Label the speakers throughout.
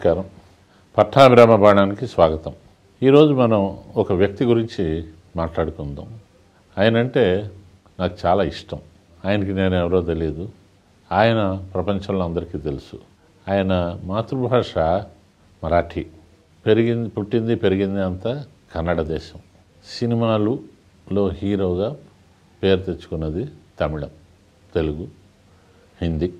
Speaker 1: నమస్కారం. పట్టాభిరామ బాణానికి స్వాగతం ఈరోజు మనం ఒక వ్యక్తి గురించి మాట్లాడుకుందాం. ఆయన అంటే నాకు చాలా ఇష్టం. ఆయనకి నేను ఎవరో తెలియదు. ఆయన ప్రపంచంలో అందరికీ తెలుసు. ఆయన మాతృభాష మరాఠీ. పెరిగింది పుట్టింది పెరిగింది అంతా కన్నడ దేశం. సినిమాలులో హీరోగా పేరు తెచ్చుకున్నది తమిళం తెలుగు హిందీ.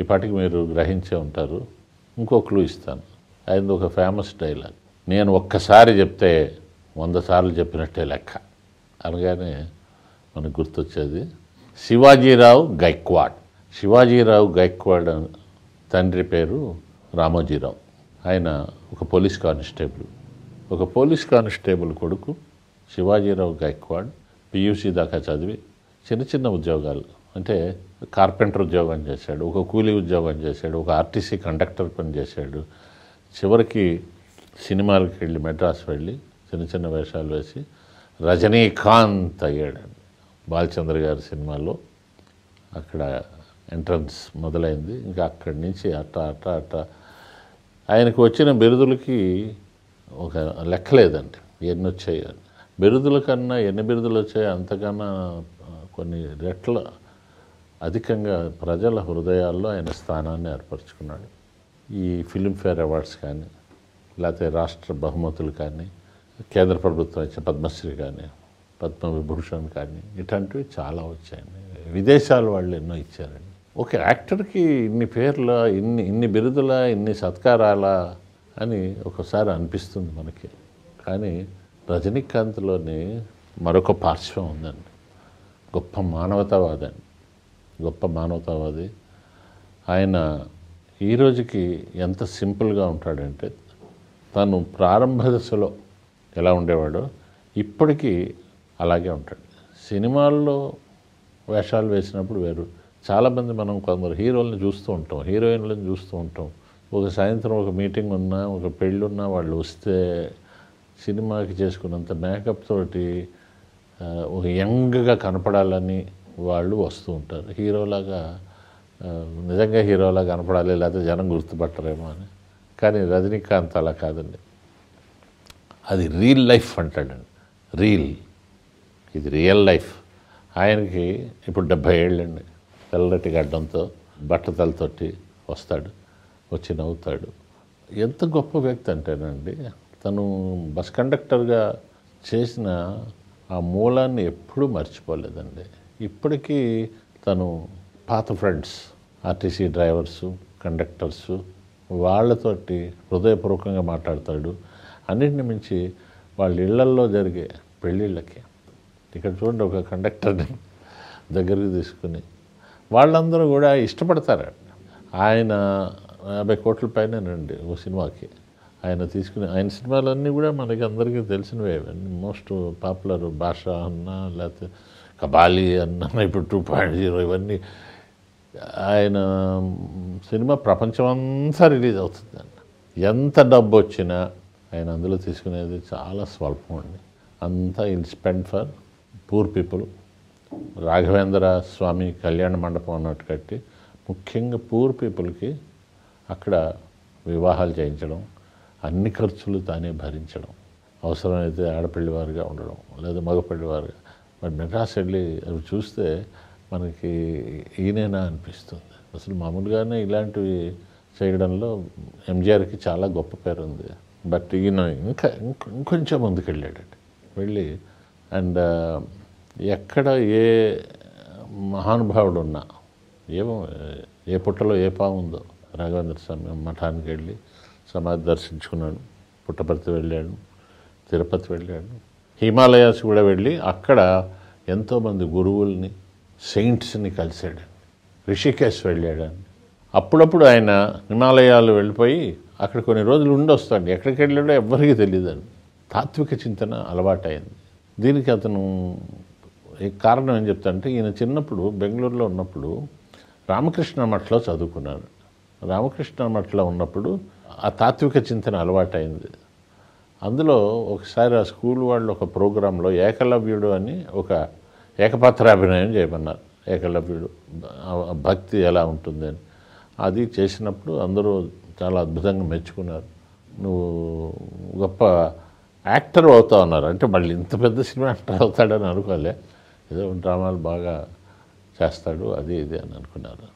Speaker 1: ఈ పాటికి మీరు గ్రహించే ఉంటారు. ఇంకో క్లూ ఇస్తాను. ఆయనది ఒక ఫేమస్ డైలాగ్ నేను ఒక్కసారి చెప్తే వంద సార్లు చెప్పినట్టే లెక్క. అనగానే మనకు గుర్తొచ్చేది శివాజీరావు గైక్వాడ్ శివాజీరావు గైక్వాడ్ తండ్రి పేరు రామోజీరావు. ఆయన ఒక పోలీస్ కానిస్టేబుల్. ఒక పోలీస్ కానిస్టేబుల్ కొడుకు శివాజీరావు గైక్వాడ్ పియూసీ దాకా చదివి చిన్న చిన్న ఉద్యోగాలు అంటే కార్పెంటర్ ఉద్యోగం చేశాడు ఒక కూలీ ఉద్యోగం చేశాడు ఒక ఆర్టీసీ కండక్టర్ పని చేశాడు. చివరికి సినిమాలకు వెళ్ళి మెడ్రాస్ వెళ్ళి చిన్న చిన్న వేషాలు వేసి రజనీకాంత్ అయ్యాడు. బాలచంద్ర గారి సినిమాలో అక్కడ ఎంట్రన్స్ మొదలైంది. ఇంకా అక్కడి నుంచి అట్ట అట్ట అట్ట. ఆయనకు వచ్చిన బిరుదులకి ఒక లెక్కలేదండి ఎన్ని వచ్చాయి? బిరుదుల కన్నా ఎన్ని బిరుదులు వచ్చాయి? అంతకన్నా కొన్ని రెట్ల అధికంగా ప్రజల హృదయాల్లో ఆయన స్థానాన్ని ఏర్పరచుకున్నాడు. ఈ ఫిలింఫేర్ అవార్డ్స్ కానీ లేకపోతే రాష్ట్ర బహుమతులు కానీ కేంద్ర ప్రభుత్వం ఇచ్చే పద్మశ్రీ కానీ పద్మవిభూషణ్ కానీ ఇట్లాంటివి చాలా వచ్చాయండి. విదేశాల వాళ్ళు ఎన్నో ఇచ్చారండి. ఒక యాక్టర్కి ఇన్ని పేర్ల ఇన్ని ఇన్ని బిరుదుల ఇన్ని సత్కారాల అని ఒకసారి అనిపిస్తుంది మనకి. కానీ రజనీకాంత్లోని మరొక పార్శ్వం ఉందండి. గొప్ప మానవతావాదండి. గొప్ప మానవతావాది ఆయన ఈ రోజుకి ఎంత సింపుల్గా ఉంటాడంటే తను ప్రారంభ దశలో ఎలా ఉండేవాడో ఇప్పటికీ అలాగే ఉంటాడు. సినిమాల్లో వేషాలు వేసినప్పుడు వేరు. చాలామంది మనం కొందరు హీరోల్ని చూస్తూ ఉంటాం హీరోయిన్లను చూస్తూ ఉంటాం. ఒక సాయంత్రం ఒక మీటింగ్ ఉన్నా ఒక పెళ్ళి ఉన్నా వాళ్ళు వస్తే సినిమాకి చేసుకున్నంత మేకప్ తోటి ఒక యంగ్గా కనపడాలని వాళ్ళు వస్తూ ఉంటారు. హీరోలాగా నిజంగా హీరోలా కనపడాలి లేకపోతే జనం గుర్తుపట్టరేమో అని. కానీ రజనీకాంత్ అలా కాదండి. అది రియల్ లైఫ్ అంటాడండి. రీల్ ఇది రియల్ లైఫ్ ఆయనకి ఇప్పుడు డెబ్భై ఏళ్ళండి. తెల్లటి గడ్డంతో బట్టతలతోటి వస్తాడు వచ్చి నవ్వుతాడు. ఎంత గొప్ప వ్యక్తి అంటేనండి తను బస్ కండక్టర్గా చేసిన ఆ మూలాన్ని ఎప్పుడూ మర్చిపోలేదండి. ఇప్పటికీ తను పాత ఫ్రెండ్స్ ఆర్టీసీ డ్రైవర్సు కండక్టర్సు వాళ్ళతోటి హృదయపూర్వకంగా మాట్లాడతాడు. అన్నింటిని మించి వాళ్ళ ఇళ్ళల్లో జరిగే పెళ్ళిళ్ళకి ఇక్కడ చూడండి ఒక కండక్టర్ని దగ్గరికి తీసుకుని. వాళ్ళందరూ కూడా ఇష్టపడతారు. ఆయన యాభై కోట్ల పైనేనండి ఓ సినిమాకి. ఆయన తీసుకుని ఆయన సినిమాలన్నీ కూడా మనకి అందరికీ తెలిసినవే. మోస్ట్ పాపులర్ భాష అన్నా లేకపోతే కబాలి అన్న ఇప్పుడు టూ పాయింట్ జీరో ఇవన్నీ. ఆయన సినిమా ప్రపంచమంతా రిలీజ్ అవుతుందండి ఎంత డబ్బు వచ్చినా ఆయన అందులో తీసుకునేది చాలా స్వల్పం అండి. అంతా in spend for poor people. Raghavendra Swamy కళ్యాణ మండపం అన్నట్టు కట్టి ముఖ్యంగా పూర్ పీపుల్కి అక్కడ వివాహాలు చేయించడం అన్ని ఖర్చులు తానే భరించడం. అవసరమైతే ఆడపిల్లివారుగా ఉండడం లేదా మగపిల్లివారుగా. మరి మెడ్రాస్ వెళ్ళి అవి చూస్తే మనకి ఈయనైనా అనిపిస్తుంది. అసలు మామూలుగానే ఇలాంటివి చేయడంలో ఎంజిఆర్కి చాలా గొప్ప పేరు ఉంది. బట్ ఈయన ఇంకా ఇంకొంచెం ముందుకు వెళ్ళాడండి వెళ్ళి అండ్ ఎక్కడ ఏ మహానుభావుడు ఉన్నా ఏమో ఏ పుట్టలో ఏ పాము ఉందో రాఘవేంద్ర స్వామి మఠానికి వెళ్ళి సమాధి దర్శించుకున్నాడు. పుట్టపర్తి వెళ్ళాడు. తిరుపతి వెళ్ళాడు. హిమాలయాస్ కూడా వెళ్ళి అక్కడ ఎంతోమంది గురువుల్ని సెయింట్స్ని కలిశాడండి. రిషికేశ్ వెళ్ళాడండి. అప్పుడప్పుడు ఆయన హిమాలయాలు వెళ్ళిపోయి అక్కడ కొన్ని రోజులు ఉండి వస్తాడు ఎక్కడికి వెళ్ళాడో ఎవ్వరికీ తెలియదండి తాత్విక చింతన అలవాటైంది. దీనికి అతను కారణం ఏం చెప్తానంటే ఈయన చిన్నప్పుడు బెంగళూరులో ఉన్నప్పుడు రామకృష్ణ మఠలో చదువుకున్నాడు. రామకృష్ణ మఠలో ఉన్నప్పుడు ఆ తాత్విక చింతన అలవాటైంది. అందులో ఒకసారి ఆ స్కూల్ వాళ్ళు ఒక ప్రోగ్రాంలో ఏకలవ్యుడు అని ఒక ఏకపాత్రాభినయం చేయమన్నారు. ఏకలవ్యుడు భక్తి ఎలా ఉంటుంది అని. అది చేసినప్పుడు అందరూ చాలా అద్భుతంగా మెచ్చుకున్నారు. నువ్వు గొప్ప యాక్టర్ అవుతావు అన్నారు. అంటే మళ్ళీ ఇంత పెద్ద సినిమా యాక్టర్ అవుతాడని అనుకోలే. ఏదో డ్రామాలు బాగా చేస్తాడు అది ఇది అని అనుకున్నారు.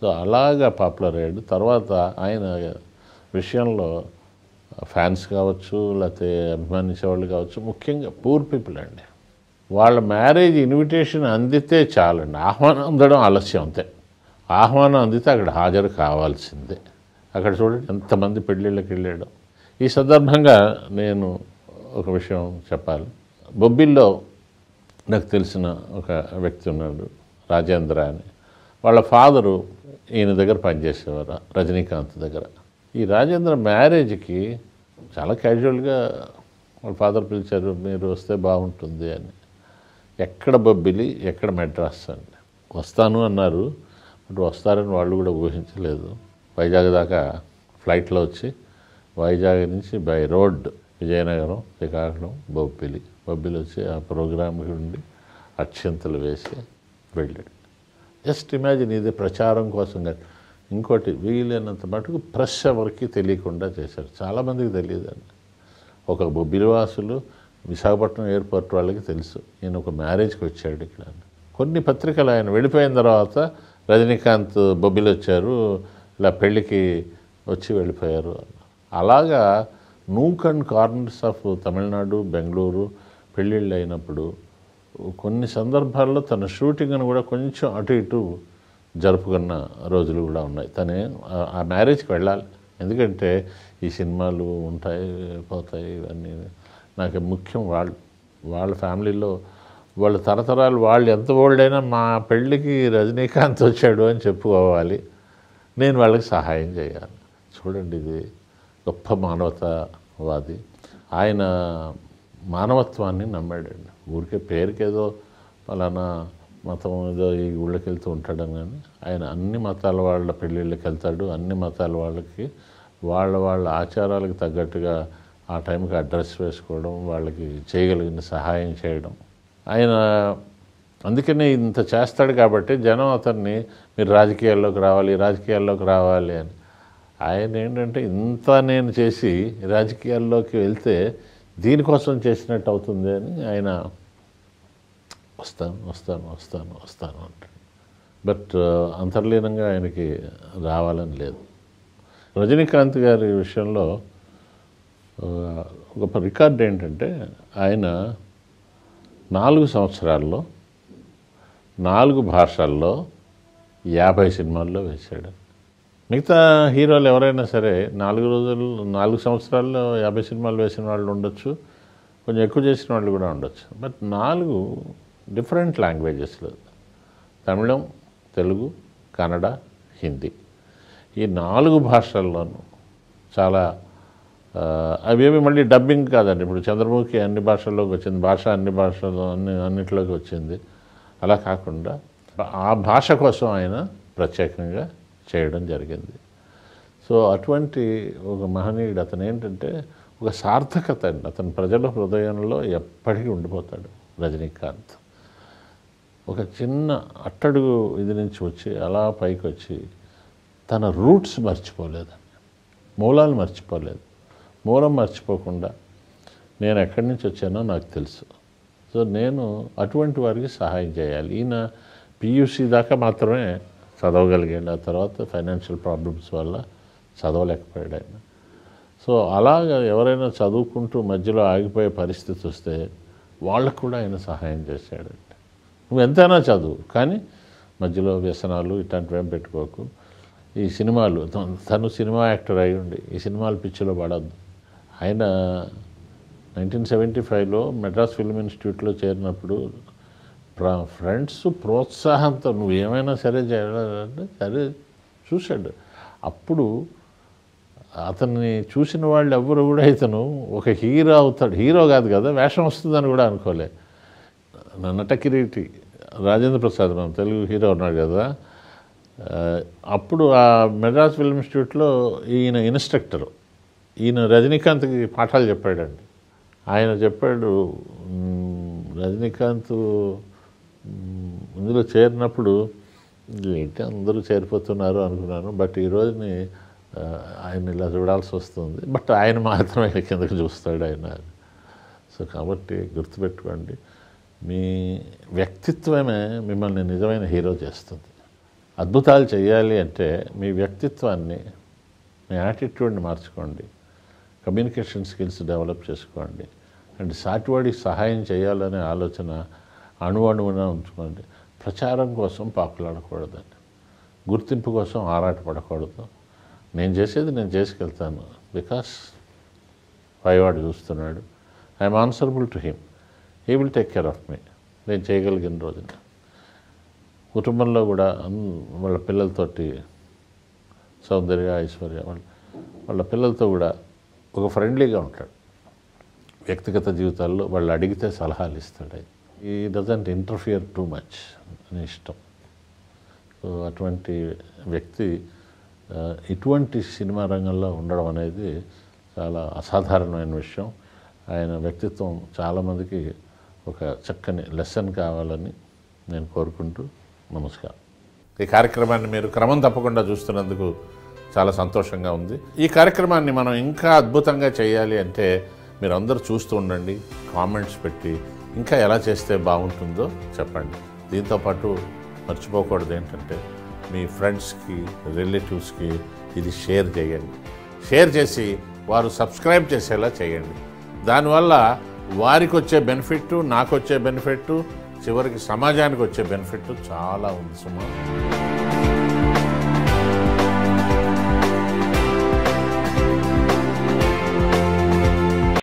Speaker 1: సో అలాగా పాపులర్ అయ్యాడు. తర్వాత ఆయన విషయంలో ఫ్యాన్స్ కావచ్చు లేకపోతే అభిమానించే వాళ్ళు కావచ్చు ముఖ్యంగా పూర్ పీపుల్ అండి. వాళ్ళ మ్యారేజ్ ఇన్విటేషన్ అందితే చాలండి. ఆహ్వానం అందడం ఆలస్యం అంతే. ఆహ్వానం అందితే అక్కడ హాజరు కావాల్సిందే. అక్కడ చూడండి ఎంతమంది పెళ్ళిళ్ళకి వెళ్ళాడు. ఈ సందర్భంగా నేను ఒక విషయం చెప్పాలి. బొబ్బిల్లో నాకు తెలిసిన ఒక వ్యక్తి ఉన్నాడు రాజేంద్ర అని. వాళ్ళ ఫాదరు ఈయన దగ్గర పనిచేసేవారు రజనీకాంత్ దగ్గర. ఈ రాజేంద్ర మ్యారేజ్కి చాలా క్యాజువల్గా వాళ్ళ ఫాదర్ పిలిచారు మీరు వస్తే బాగుంటుంది అని. ఎక్కడ బొబ్బిలి ఎక్కడ మెడ్రాస్ అండి. వస్తాను అన్నారు బట్ వస్తారని వాళ్ళు కూడా ఊహించలేదు. వైజాగ్ దాకా ఫ్లైట్లో వచ్చి వైజాగ్ నుంచి బై రోడ్ విజయనగరం శ్రీకాకుళం బొబ్బిలి. బొబ్బిలి వచ్చి ఆ ప్రోగ్రామ్కి ఉండి అక్షంతలు వేసి వెళ్ళాడు. జస్ట్ ఇమాజిన్ ఇది ప్రచారం కోసం కానీ ఇంకోటి వీలైనంత మటుకు ప్రెస్ ఎవరికి తెలియకుండా చేశారు. చాలామందికి తెలియదండి. ఒక బొబ్బిలివాసులు విశాఖపట్నం ఎయిర్పోర్ట్ వాళ్ళకి తెలుసు. నేను ఒక మ్యారేజ్కి వచ్చాడు ఇక్కడ. కొన్ని పత్రికలు ఆయన వెళ్ళిపోయిన తర్వాత రజనీకాంత్ బొబ్బిలు వచ్చారు ఇలా పెళ్ళికి వచ్చి వెళ్ళిపోయారు. అలాగా nook and corners of Tamil Nadu Bengaluru పెళ్ళిళ్ళు అయినప్పుడు కొన్ని సందర్భాల్లో తన షూటింగ్ను కూడా కొంచెం అటు ఇటు జరుపుకున్న రోజులు కూడా ఉన్నాయి. తనే ఆ- ఆ మ్యారేజ్కి వెళ్ళాలి. ఎందుకంటే ఈ సినిమాలు ఉంటాయి పోతాయి ఇవన్నీ. నాకు ముఖ్యం వాళ్ళు వాళ్ళ ఫ్యామిలీలో వాళ్ళ తరతరాలు వాళ్ళు ఎంత ఓల్డ్ అయినా మా పెళ్ళికి రజనీకాంత్ వచ్చాడు అని చెప్పుకోవాలి. నేను వాళ్ళకి సహాయం చేయాలి. చూడండి ఇది గొప్ప మానవతావాది. ఆయన మానవత్వాన్ని నమ్మాడండి. ఊరికే పేరుకేదో ఫలానా మతం ఏదో ఈ ఊళ్ళకి వెళ్తూ ఉంటాడని కానీ ఆయన అన్ని మతాల వాళ్ళ పెళ్ళిళ్ళకి వెళ్తాడు. అన్ని మతాల వాళ్ళకి వాళ్ళ వాళ్ళ ఆచారాలకు తగ్గట్టుగా ఆ టైంకి అడ్రస్ వేసుకోవడం వాళ్ళకి చేయగలిగిన సహాయం చేయడం. ఆయన అందుకనే ఇంత చేస్తాడు కాబట్టి జనం అతన్ని మీరు రాజకీయాల్లోకి రావాలి రాజకీయాల్లోకి రావాలి అని. ఆయన ఏంటంటే ఇంత నేను చేసి రాజకీయాల్లోకి వెళ్తే దీనికోసం చేసినట్టు అవుతుంది అని ఆయన వస్తాను వస్తాను వస్తాను వస్తాను అంటాడు. బట్ అంతర్లీనంగా ఆయనకి రావాలని లేదు. రజనీకాంత్ గారి విషయంలో గొప్ప ఒక రికార్డ్ ఏంటంటే ఆయన నాలుగు సంవత్సరాల్లో నాలుగు భాషల్లో యాభై సినిమాల్లో వేశాడు. మిగతా హీరోలు ఎవరైనా సరే నాలుగు రోజులు నాలుగు సంవత్సరాల్లో యాభై సినిమాలు వేసిన వాళ్ళు ఉండొచ్చు కొంచెం ఎక్కువ చేసిన వాళ్ళు కూడా ఉండొచ్చు. బట్ నాలుగు డిఫరెంట్ లాంగ్వేజెస్లో. తమిళం తెలుగు కన్నడ హిందీ. ఈ నాలుగు భాషల్లోనూ చాలా అవేవి మళ్ళీ డబ్బింగ్ కాదండి. ఇప్పుడు చంద్రముఖి అన్ని భాషల్లోకి వచ్చింది భాష అన్ని భాషల్లో అన్ని అన్నింటిలోకి వచ్చింది. అలా కాకుండా ఆ భాష కోసం ఆయన ప్రత్యేకంగా చేయడం జరిగింది. సో అటువంటి ఒక మహనీయుడు అతను ఏంటంటే ఒక సార్థకత అండి. అతను ప్రజల హృదయంలో ఎప్పటికీ ఉండిపోతాడు రజనీకాంత్. ఒక చిన్న అట్టడుగు ఇది నుంచి వచ్చి అలా పైకి వచ్చి తన రూట్స్ మర్చిపోలేదండి మూలాలు మర్చిపోలేదు. మూలం మర్చిపోకుండా నేను ఎక్కడి నుంచి వచ్చానో నాకు తెలుసు. సో నేను అటువంటి వారికి సహాయం చేయాలి. ఈయన పియూసీ దాకా మాత్రమే చదవగలిగాడు. ఆ తర్వాత ఫైనాన్షియల్ ప్రాబ్లమ్స్ వల్ల చదవలేకపోయాడు ఆయన. సో అలాగా ఎవరైనా చదువుకుంటూ మధ్యలో ఆగిపోయే పరిస్థితి వస్తే వాళ్ళకు కూడా ఆయన సహాయం చేశాడు. నువ్వు ఎంతైనా చదువు కానీ మధ్యలో వ్యసనాలు ఇట్లాంటివి ఏం పెట్టుకోకు. ఈ సినిమాలు తను- తను సినిమా యాక్టర్ అయి ఉండి ఈ సినిమాలు పిచ్చిలో పడద్దు. ఆయన నైన్టీన్ సెవెంటీ ఫైవ్లో మెడ్రాస్ ఫిల్మ్ ఇన్స్టిట్యూట్లో చేరినప్పుడు ప్రా ఫ్రెండ్స్ ప్రోత్సాహంతో నువ్వు ఏమైనా సరే చేయాలంటే సరే చూశాడు. అప్పుడు అతన్ని చూసిన వాళ్ళు ఎవ్వరు కూడా ఇతను ఒక హీరో అవుతాడు. హీరో కాదు కదా వేషం వస్తుందని కూడా అనుకోలే. నా నటకిరీటి రాజేంద్ర ప్రసాద్ మన తెలుగు హీరో ఉన్నాడు కదా అప్పుడు ఆ మెడ్రాస్ ఫిల్మ్ ఇన్స్టిట్యూట్లో ఈయన ఇన్స్ట్రక్టరు. ఈయన రజనీకాంత్కి పాఠాలు చెప్పాడండి. ఆయన చెప్పాడు రజనీకాంత్ ఇందులో చేరినప్పుడు ఏంటి అందరూ చేరిపోతున్నారు అనుకున్నాను బట్ ఈ రోజుని ఆయన ఇలా చూడాల్సి వస్తుంది. బట్ ఆయన మాత్రమే కిందకు చూస్తాడు ఆయన. సో కాబట్టి గుర్తుపెట్టుకోండి. మీ వ్యక్తిత్వమే మిమ్మల్ని నిజమైన హీరో చేస్తుంది. అద్భుతాలు చేయాలి అంటే మీ వ్యక్తిత్వాన్ని మీ యాటిట్యూడ్ని మార్చుకోండి. కమ్యూనికేషన్ స్కిల్స్ డెవలప్ చేసుకోండి. అండ్ సాటివాడికి సహాయం చేయాలనే ఆలోచన అణువణువున ఉంచుకోండి. ప్రచారం కోసం పాకులాడకూడదండి. గుర్తింపు కోసం ఆరాటపడకూడదు. నేను చేసేది నేను చేసుకెళ్తాను. బికాస్ పైవాడు చూస్తున్నాడు. I'm answerable to him. He will take care of me నేను చేయగలిగిన రోజున. కుటుంబంలో కూడా వాళ్ళ పిల్లలతోటి సౌందర్య ఐశ్వర్య వాళ్ళ వాళ్ళ పిల్లలతో కూడా ఒక ఫ్రెండ్లీగా ఉంటాడు. వ్యక్తిగత జీవితాల్లో వాళ్ళు అడిగితే సలహాలు ఇస్తాడు ఈ డజంట్ ఇంటర్ఫియర్ టూ మచ్ అని ఇష్టం. సో అటువంటి వ్యక్తి ఇటువంటి సినిమా రంగంలో ఉండడం అనేది చాలా అసాధారణమైన విషయం. ఆయన వ్యక్తిత్వం చాలామందికి ఒక చక్కని లెసన్ కావాలని నేను కోరుకుంటూ నమస్కారం. ఈ కార్యక్రమాన్ని మీరు క్రమం తప్పకుండా చూస్తున్నందుకు చాలా సంతోషంగా ఉంది. ఈ కార్యక్రమాన్ని మనం ఇంకా అద్భుతంగా చేయాలి అంటే మీరు అందరూ చూస్తూ ఉండండి కామెంట్స్ పెట్టి ఇంకా ఎలా చేస్తే బాగుంటుందో చెప్పండి. దీంతోపాటు మర్చిపోకూడదు ఏంటంటే మీ ఫ్రెండ్స్కి రిలేటివ్స్కి ఇది షేర్ చేయండి. షేర్ చేసి వారు సబ్స్క్రైబ్ చేసేలా చేయండి. దానివల్ల వారికి వచ్చే బెనిఫిట్ నాకు వచ్చే బెనిఫిట్ చివరికి సమాజానికి వచ్చే బెనిఫిట్ చాలా ఉంది సుమా.